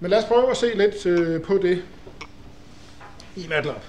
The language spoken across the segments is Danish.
Men lad os prøve at se lidt øh, på det i MATLAB.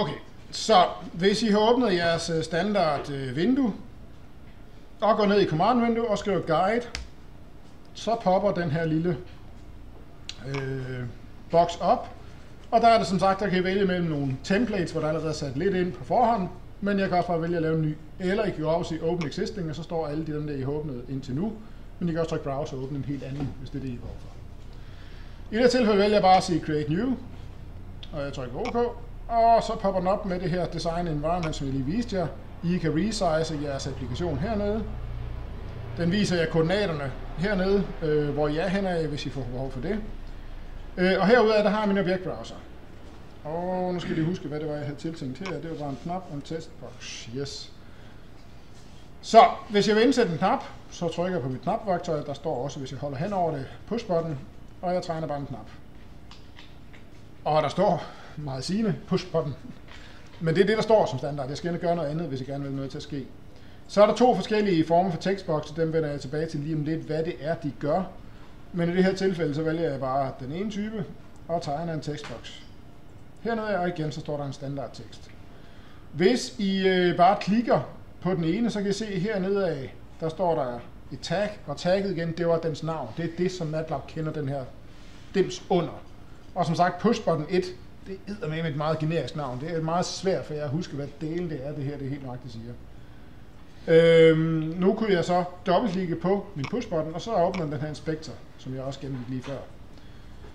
Okay, så hvis I har åbnet jeres øh, standard øh, vindue, og går ned i command vindue og skriver guide, så popper den her lille øh, boks op. Og der er det som sagt, der kan I vælge mellem nogle templates, hvor der allerede er sat lidt ind på forhånd, men jeg kan også bare vælge at lave en ny. Eller I kan jo også sige Open Existing, og så står alle de dem, der I har åbnet indtil nu. Men I kan også trykke Browse og åbne en helt anden, hvis det er det, I har for. I det her tilfælde vælger jeg bare at sige Create New, og jeg trykker OK. Og så popper den op med det her Design Environment, som jeg lige viste jer. I kan resize jeres applikation hernede. Den viser jer koordinaterne hernede, øh, hvor I er hen hvis I får behov for det. Øh, og herude der har jeg min objektbrowser. Og nu skal I lige huske, hvad det var, jeg havde tiltænkt her. Det var bare en knap og en testbox. Yes. Så hvis jeg vil indsætte en knap, så trykker jeg på mit knapværktøj. Der står også, hvis jeg holder hen over det, push-button, og jeg tegner bare en knap. Og der står meget sigende, push button. Men det er det, der står som standard. Jeg skal ikke gøre noget andet, hvis jeg gerne vil noget til at ske. Så er der to forskellige former for tekstbokse. dem vender jeg tilbage til lige om lidt, hvad det er, de gør. Men i det her tilfælde, så vælger jeg bare den ene type og tegner en tekstboks. Hernede og igen, så står der en standardtekst. Hvis I øh, bare klikker på den ene, så kan I se hernede af, der står der et tag, og tagget igen, det var dens navn. Det er det, som MATLAB kender den her dims under. Og som sagt, pushbutton 1, det er med et meget generisk navn. Det er meget svært for jer at huske, hvad delen det er, det her det helt nøjagtigt siger. Øhm, nu kunne jeg så dobbeltklikke på min pushbutton, og så åbner den her inspektor, som jeg også gennemgik lige før.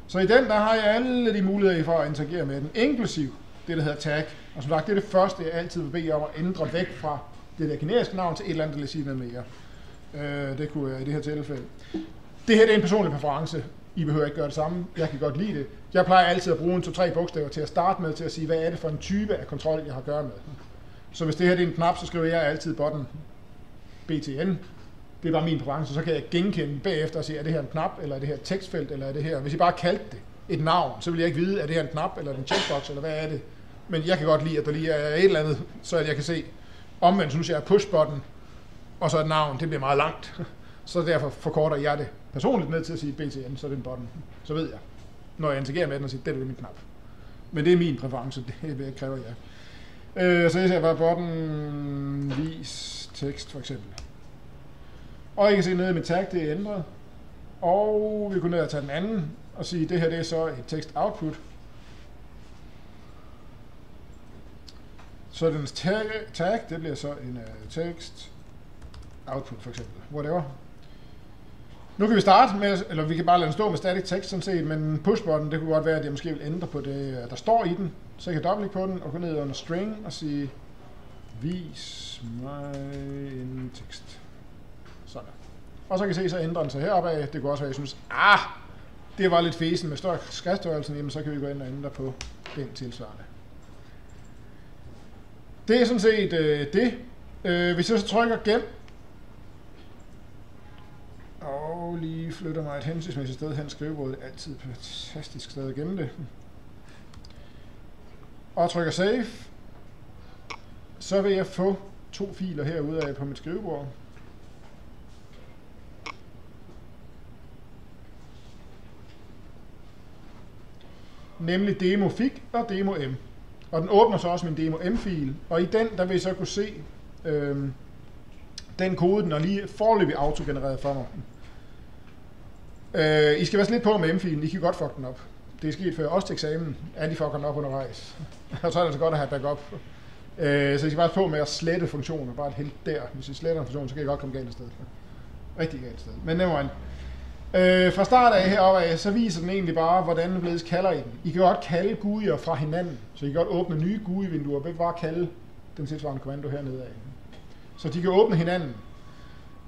Så i den, der har jeg alle de muligheder for at interagere med den, inklusiv det, der hedder tag. Og som sagt, det er det første, jeg altid vil bede om at ændre væk fra det der generiske navn til et eller andet, der vil sige noget mere. Øh, det kunne jeg i det her tilfælde. Det her det er en personlig præference. I behøver ikke gøre det samme. Jeg kan godt lide det. Jeg plejer altid at bruge en to-tre bogstaver til at starte med, til at sige, hvad er det for en type af kontrol, jeg har at gøre med. Så hvis det her det er en knap, så skriver jeg altid button BTN. Det er bare min præference, så kan jeg genkende bagefter og sige, er det her en knap, eller er det her et tekstfelt, eller er det her... Hvis I bare kaldte det et navn, så vil jeg ikke vide, er det her en knap, eller en checkbox, eller hvad er det. Men jeg kan godt lide, at der lige er et eller andet, så at jeg kan se, omvendt synes jeg er push button, og så et navn, det bliver meget langt. Så derfor forkorter jeg det personligt ned til at sige BTN, så er det en button. Så ved jeg, når jeg interagerer med den og siger, det er min knap. Men det er min præference, det kræver jeg. Øh, så jeg ser bare button, vis tekst for eksempel. Og I kan se nede i mit tag, det er ændret. Og vi kunne ned og tage den anden og sige, det her det er så et tekst output. Så den tag, tag det bliver så en uh, tekst output for eksempel, whatever. Nu kan vi starte med, eller vi kan bare lade den stå med static text sådan set, men pushbutton, det kunne godt være, at jeg måske vil ændre på det, øh, der står i den. Så jeg kan dobbeltklikke på den og gå ned under string og sige, vis mig en tekst. Sådan. Og så kan I se, så ændrer den sig heroppe af. Det kunne også være, at jeg synes, ah, det var lidt fesen med større skriftstørrelsen, jamen så kan vi gå ind og ændre på den tilsvarende. Det er sådan set øh, det. Øh, hvis jeg så trykker gem, og lige flytter mig et hensigtsmæssigt sted hen, skrivebordet er altid et fantastisk sted at gemme det. Og trykker save, så vil jeg få to filer herude af på mit skrivebord. Nemlig demo fig og demo m. Og den åbner så også min demo m-fil, og i den der vil jeg så kunne se øh, den kode, den er lige forløbig autogenereret for mig. Øh, I skal være lidt på med M-filen, I kan godt fuck den op. Det er sket før, også til eksamen, at de fucker den op undervejs. og så er det altså godt at have backup. Øh, så I skal bare på med at slette funktioner, bare et hint der. Hvis I sletter en funktion, så kan I godt komme galt sted. Rigtig galt sted. Men never mind. Øh, fra start af heroppe af, så viser den egentlig bare, hvordan den blevet kalder I den. I kan godt kalde GUI'er fra hinanden, så I kan godt åbne nye GUI-vinduer, ved bare kalde den tilsvarende kommando hernede af. Så de kan åbne hinanden.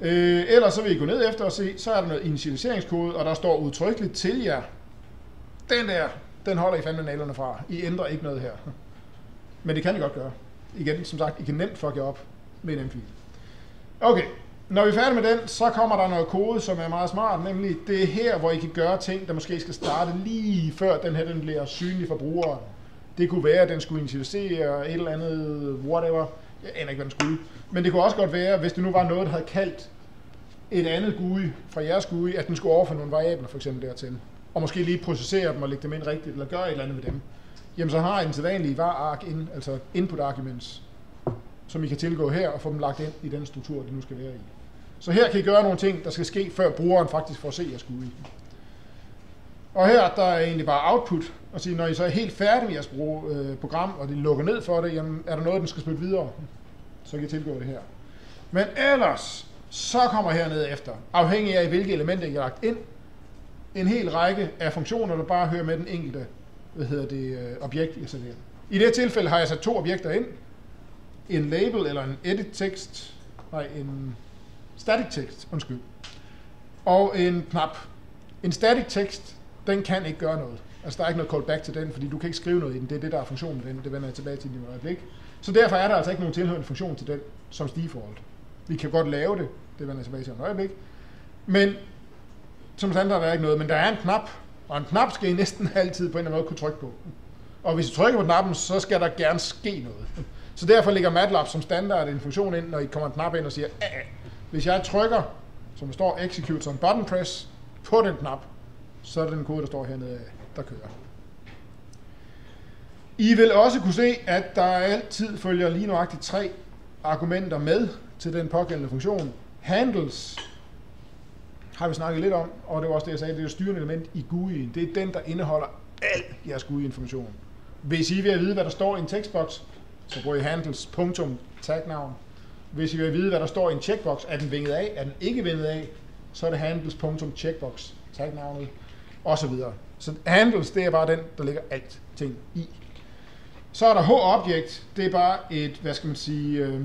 Øh, ellers så vil I gå ned efter og se, så er der noget initialiseringskode, og der står udtrykkeligt til jer. Den der, den holder I fandme nalerne fra. I ændrer ikke noget her. Men det kan I godt gøre. Igen, som sagt, I kan nemt fucke op med en M-fil. Okay, når vi er færdige med den, så kommer der noget kode, som er meget smart, nemlig det er her, hvor I kan gøre ting, der måske skal starte lige før den her den bliver synlig for brugeren. Det kunne være, at den skulle initialisere et eller andet, whatever. Jeg aner ikke, hvad den skulle. Men det kunne også godt være, hvis det nu var noget, der havde kaldt et andet GUI fra jeres GUI, at den skulle overføre nogle variabler for eksempel dertil. Og måske lige processere dem og lægge dem ind rigtigt, eller gøre et eller andet med dem. Jamen så har I en sædvanlig var ark, ind, altså input arguments, som I kan tilgå her og få dem lagt ind i den struktur, det nu skal være i. Så her kan I gøre nogle ting, der skal ske, før brugeren faktisk får se jeres GUI. Og her der er egentlig bare output, og sige, når I så er helt færdige med jeres øh, program, og det lukker ned for det, jamen er der noget, den skal spytte videre, så kan I tilgå det her. Men ellers, så kommer hernede efter, afhængig af hvilke elementer I har lagt ind, en hel række af funktioner, der bare hører med den enkelte hvad hedder det, øh, objekt, I serverer. I det her tilfælde har jeg sat to objekter ind. En label eller en edit tekst, nej, en static tekst, undskyld, og en knap. En static tekst, den kan ikke gøre noget. Altså der er ikke noget callback til den, fordi du kan ikke skrive noget i den. Det er det, der er funktionen med den. Det vender jeg tilbage til i et øjeblik. Så derfor er der altså ikke nogen tilhørende funktion til den som default. Vi kan godt lave det. Det vender jeg tilbage til i et øjeblik. Men som standard er der ikke noget. Men der er en knap, og en knap skal I næsten altid på en eller anden måde kunne trykke på. Og hvis I trykker på knappen, så skal der gerne ske noget. Så derfor ligger MATLAB som standard en funktion ind, når I kommer en knap ind og siger, Æh, hvis jeg trykker, som der står execute som button press, på den knap, så er det den kode, der står hernede, der kører. I vil også kunne se, at der altid følger lige nøjagtigt tre argumenter med til den pågældende funktion. Handles har vi snakket lidt om, og det var også det, jeg sagde, det er det styrende element i GUI'en. Det er den, der indeholder al jeres GUI-information. Hvis I vil vide, hvad der står i en tekstboks, så bruger I handles, punktum, tagnavn. Hvis I vil vide, hvad der står i en checkbox, er den vinget af, er den ikke vinget af, så er det handles, punktum, checkbox, tagnavnet, og så videre. Så handles, det er bare den, der ligger alt ting i. Så er der H-objekt, det er bare et, hvad skal man sige, øh,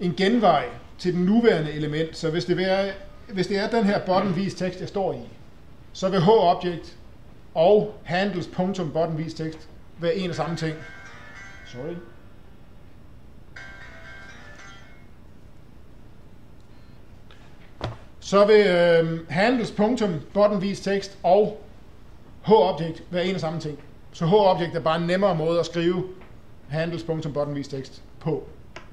en genvej til den nuværende element. Så hvis det, er, hvis det er den her bottomvis tekst, jeg står i, så vil H-objekt og handles.bottomvis tekst være en og samme ting. Sorry. Så vil øh, handles punktum tekst og H-objekt være en og samme ting. Så H-objekt er bare en nemmere måde at skrive handles punktum tekst på.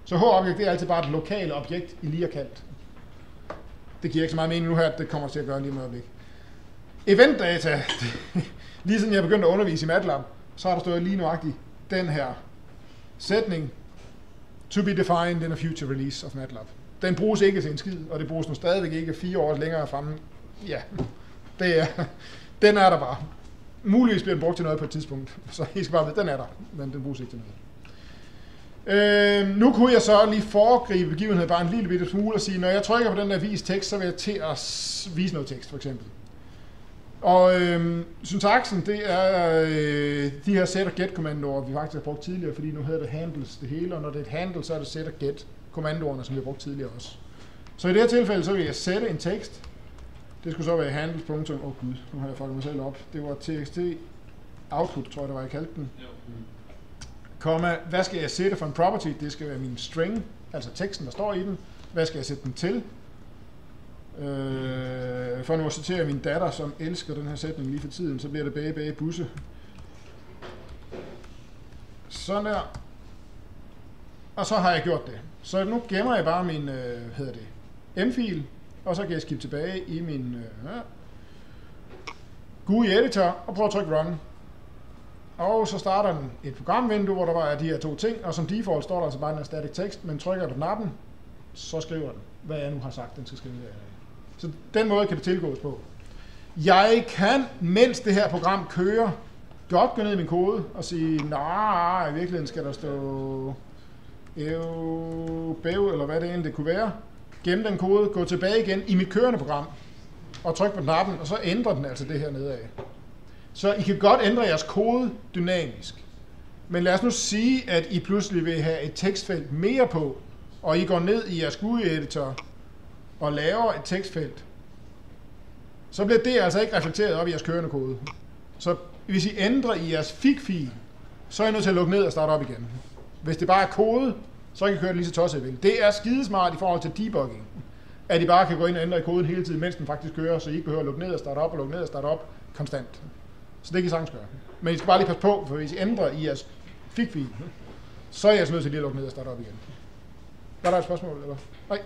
Så H-objekt det er altid bare et lokalt objekt, I lige har kaldt. Det giver ikke så meget mening nu her, at det kommer til at gøre lige med øjeblik. Event data. lige siden jeg begyndte at undervise i MATLAB, så har der stået lige nøjagtigt den her sætning. To be defined in a future release of MATLAB. Den bruges ikke til en skid, og det bruges nu stadigvæk ikke fire år længere fremme. Ja, det er, den er der bare. Muligvis bliver den brugt til noget på et tidspunkt, så I skal bare vide, den er der, men den bruges ikke til noget. Øh, nu kunne jeg så lige foregribe begivenheden bare en lille bitte smule og sige, når jeg trykker på den der vis tekst, så vil jeg til at vise noget tekst, for eksempel. Og øh, syntaksen, det er øh, de her set og get kommandoer, vi faktisk har brugt tidligere, fordi nu hedder det handles det hele, og når det er et handle, så er det set og get kommandoerne, som vi har brugt tidligere også. Så i det her tilfælde, så vil jeg sætte en tekst. Det skulle så være handles. Åh oh, gud, nu har jeg fucket mig selv op. Det var txt output, tror jeg, det var, jeg kaldte den. Komma, hvad skal jeg sætte for en property? Det skal være min string, altså teksten, der står i den. Hvad skal jeg sætte den til? Øh, for nu at citere min datter, som elsker den her sætning lige for tiden, så bliver det bage, bage, busse. Sådan der. Og så har jeg gjort det. Så nu gemmer jeg bare min, øh, hedder det, M-fil, og så kan jeg skifte tilbage i min øh, GUI editor og prøve at trykke run. Og så starter den et programvindue, hvor der bare er de her to ting, og som default står der altså bare en static tekst, men trykker du på knappen, så skriver den, hvad jeg nu har sagt, den skal skrive der. Så den måde kan det tilgås på. Jeg kan, mens det her program kører, godt gå ned i min kode og sige, nej, i virkeligheden skal der stå EU, eller hvad det egentlig det kunne være. Gemme den kode, gå tilbage igen i mit kørende program, og tryk på knappen, og så ændrer den altså det her nedad. Så I kan godt ændre jeres kode dynamisk. Men lad os nu sige, at I pludselig vil have et tekstfelt mere på, og I går ned i jeres GUI-editor og laver et tekstfelt, så bliver det altså ikke reflekteret op i jeres kørende kode. Så hvis I ændrer i jeres fig-fil, så er I nødt til at lukke ned og starte op igen. Hvis det bare er kode, så kan I køre det lige så tosset vil. Det er skidesmart i forhold til debugging, at I bare kan gå ind og ændre i koden hele tiden, mens den faktisk kører, så I ikke behøver at lukke ned og starte op og lukke ned og starte op konstant. Så det kan I sagtens gøre. Men I skal bare lige passe på, for hvis I ændrer i jeres fik-fil, så er I altså nødt til lige at lukke ned og starte op igen. Var der et spørgsmål, eller? Nej.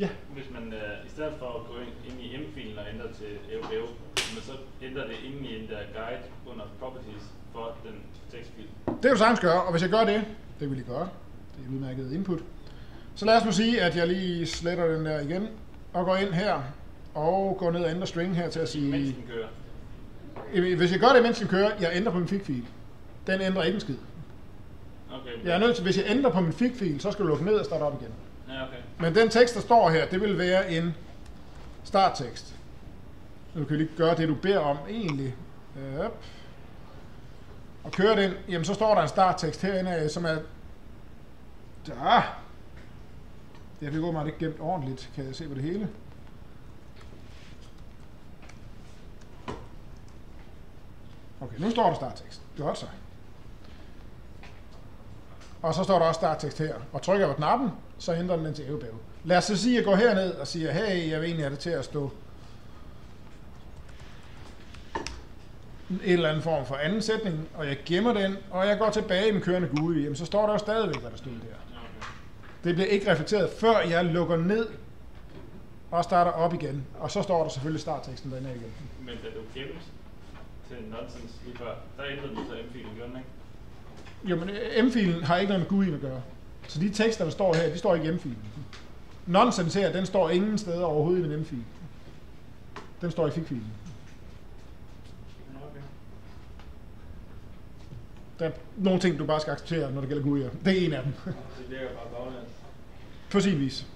Ja. Hvis man øh, i stedet for at gå ind, ind i M-filen og ændre til EUBEO, men så ændrer det ind i en der guide under properties for den tekstfil. Det kan du sagtens gøre, og hvis jeg gør det, det vil jeg gøre, det er udmærket input, så lad os nu sige, at jeg lige sletter den der igen, og går ind her, og går ned og ændrer string her til at sige... Mens den kører. Hvis jeg gør det, mens den kører, jeg ændrer på min fig-fil. Den ændrer ikke en skid. Okay. Jeg er nødt til, hvis jeg ændrer på min fig-fil, så skal du lukke ned og starte op igen. Ja, okay. Men den tekst, der står her, det vil være en starttekst. Så du kan lige gøre det, du beder om egentlig. Yep. Og køre den, jamen så står der en starttekst herinde, øh, som er... Der. Jeg fik åbenbart ikke gemt ordentligt, kan jeg se på det hele. Okay, nu står der starttekst. Godt så. Og så står der også starttekst her. Og trykker jeg på knappen, så ændrer den den til ævebæve. Lad os så sige, at jeg går herned og siger, hey, jeg vil egentlig have det til at stå en eller anden form for anden sætning, og jeg gemmer den, og jeg går tilbage i min kørende GUI, jamen så står der jo stadigvæk, hvad der stod der. Det bliver ikke reflekteret, før jeg lukker ned og starter op igen. Og så står der selvfølgelig startteksten derinde igen. Men da du gemte til nonsense lige før, der ændrede du så M-filen, gjorde den ikke? Jo, men øh, M-filen har ikke noget med GUI'en at gøre. Så de tekster, der står her, de står ikke i M-filen. Nonsense her, den står ingen steder overhovedet i min M-fil. Den står i fig-filen. Ja, okay. Der er nogle ting, du bare skal acceptere, når det gælder GUI'er. Det er en af dem. Det virker bare baglæns. På sin vis.